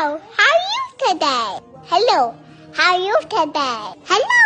How are you today? Hello, how are you today? Hello,